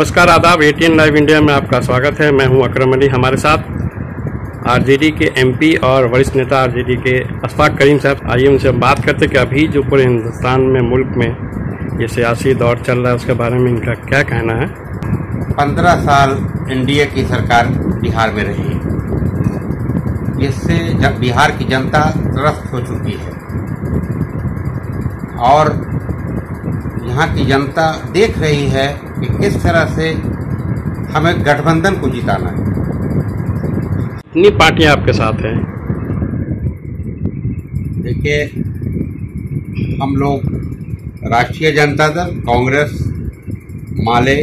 नमस्कार, आदाब ATN live India में आपका स्वागत है। मैं हूँ अकरम अली। हमारे साथ आरजेडी के एमपी और वरिष्ठ नेता आरजेडी के अशफाक करीम साहब। आइए उनसे बात करते कि अभी जो पूरे हिंदुस्तान में मुल्क में ये सियासी दौर चल रहा है, उसके बारे में इनका क्या कहना है? पंद्रह साल एनडीए की सरकार बिहार में रही इससे जब बिहार की जनता त्रस्त हो चुकी है और यहाँ की जनता देख रही है कि किस तरह से हमें गठबंधन को जिताना है। कितनी पार्टियाँ आपके साथ हैं? देखिए हम लोग राष्ट्रीय जनता दल कांग्रेस माले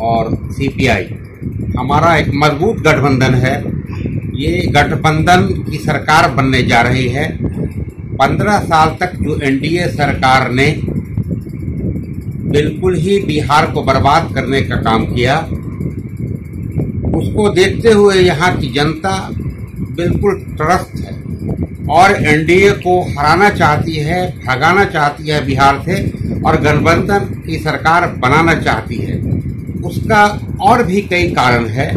और सीपीआई हमारा एक मज़बूत गठबंधन है। ये गठबंधन की सरकार बनने जा रही है। पंद्रह साल तक जो एनडीए सरकार ने बिल्कुल ही बिहार को बर्बाद करने का काम किया। उसको देखते हुए यहाँ की जनता बिल्कुल त्रस्त है और एनडीए को हराना चाहती है, भगाना चाहती है बिहार से और गठबंधन की सरकार बनाना चाहती है। उसका और भी कई कारण है।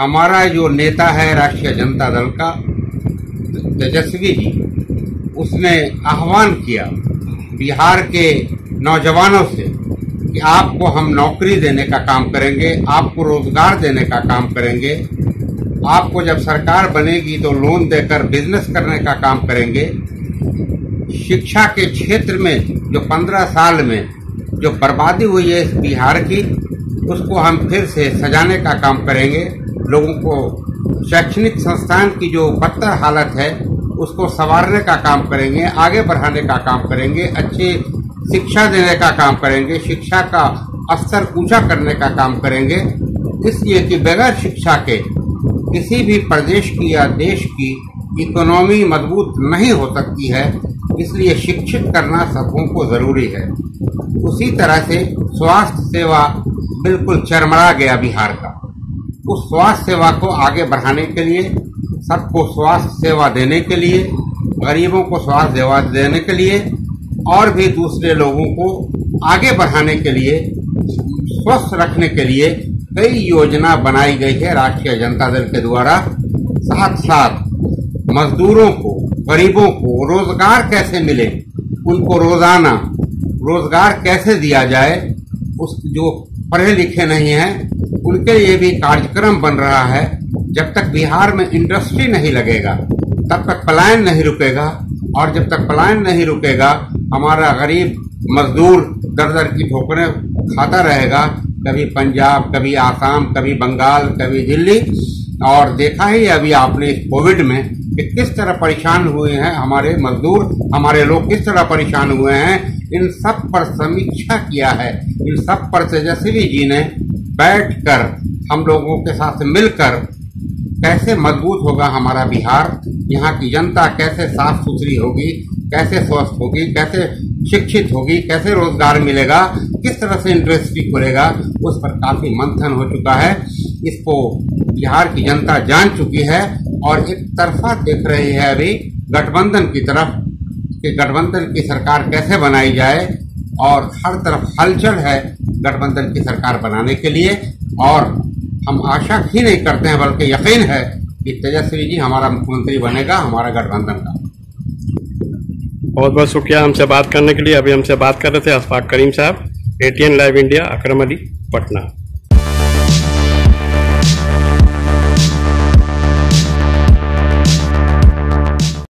हमारा जो नेता है राष्ट्रीय जनता दल का, तेजस्वी जी, उसने आह्वान किया, बिहार के नौजवानों से कि आपको हम नौकरी देने का काम करेंगे, आपको रोज़गार देने का काम करेंगे, आपको जब सरकार बनेगी तो लोन देकर बिज़नेस करने का काम करेंगे। शिक्षा के क्षेत्र में जो पंद्रह साल में जो बर्बादी हुई है इस बिहार की, उसको हम फिर से सजाने का काम करेंगे। लोगों को शैक्षणिक संस्थान की जो बदतर हालत है, उसको संवारने का काम करेंगे, आगे बढ़ाने का काम करेंगे, अच्छे शिक्षा देने का काम करेंगे, शिक्षा का स्तर ऊँचा करने का काम करेंगे। इसलिए कि बगैर शिक्षा के किसी भी प्रदेश की या देश की इकोनॉमी मज़बूत नहीं हो सकती है, इसलिए शिक्षित करना सबों को ज़रूरी है। उसी तरह से स्वास्थ्य सेवा बिल्कुल चरमरा गया बिहार का। उस स्वास्थ्य सेवा को आगे बढ़ाने के लिए, सबको स्वास्थ्य सेवा देने के लिए, गरीबों को स्वास्थ्य सेवा देने के लिए और भी दूसरे लोगों को आगे बढ़ाने के लिए, स्वस्थ रखने के लिए कई योजना बनाई गई है राष्ट्रीय जनता दल के द्वारा। साथ साथ मजदूरों को, गरीबों को रोज़गार कैसे मिले, उनको रोज़ाना रोज़गार कैसे दिया जाए, उस जो पढ़े लिखे नहीं हैं, उनके लिए भी कार्यक्रम बन रहा है। जब तक बिहार में इंडस्ट्री नहीं लगेगा, तब तक पलायन नहीं रुकेगा, और जब तक पलायन नहीं रुकेगा हमारा गरीब मजदूर दर दर की ठोकरें खाता रहेगा। कभी पंजाब, कभी आसाम, कभी बंगाल, कभी दिल्ली। और देखा ही अभी आपने कोविड में कि किस तरह परेशान हुए हैं हमारे मजदूर, हमारे लोग किस तरह परेशान हुए हैं। इन सब पर समीक्षा किया है। इन सब पर तेजस्वी जी ने बैठकर हम लोगों के साथ मिलकर कैसे मज़बूत होगा हमारा बिहार, यहाँ की जनता कैसे साफ़ सुथरी होगी कैसे स्वस्थ होगी, कैसे शिक्षित होगी, कैसे रोज़गार मिलेगा, किस तरह से इंडस्ट्री खुलेगा, उस पर काफ़ी मंथन हो चुका है। इसको बिहार की जनता जान चुकी है और एक तरफा देख रही है अभी गठबंधन की तरफ़ कि गठबंधन की सरकार कैसे बनाई जाए और हर तरफ़ हलचल है गठबंधन की सरकार बनाने के लिए और हम आशा ही नहीं करते हैं, बल्कि यकीन है कि तेजस्वी जी हमारा मुख्यमंत्री बनेगा, हमारा गठबंधन का। बहुत बहुत शुक्रिया हमसे बात करने के लिए। अभी हमसे बात कर रहे थे Ashfaq Karim Sahab ATN live India Akram Ali, Patna.